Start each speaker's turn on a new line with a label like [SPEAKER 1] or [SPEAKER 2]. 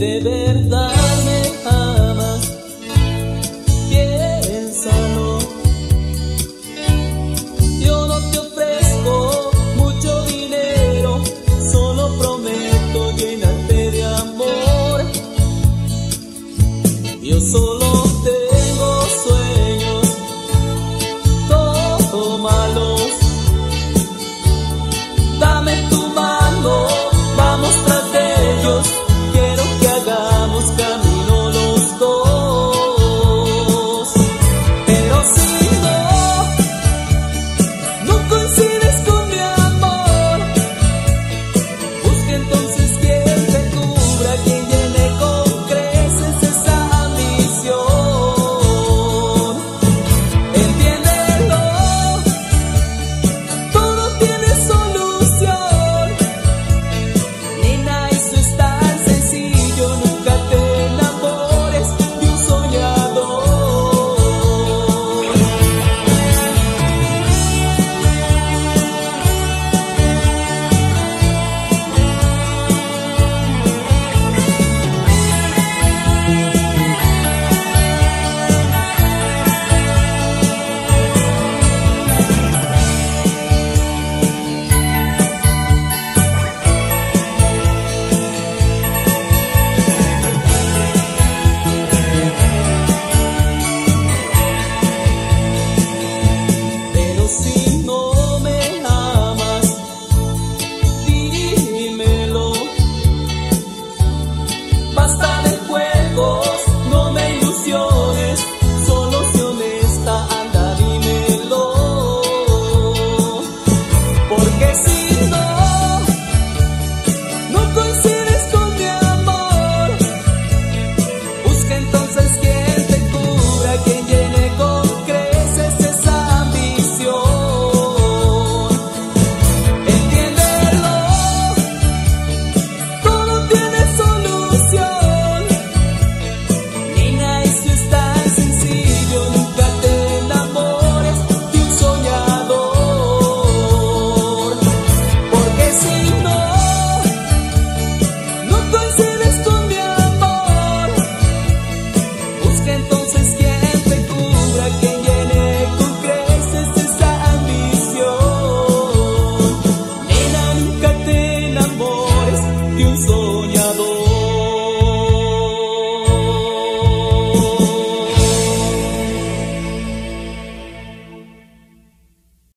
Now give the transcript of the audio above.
[SPEAKER 1] de verdad me amas, piénsalo. Yo no te ofrezco mucho dinero, solo prometo llenarte de amor. Yo solo entonces basta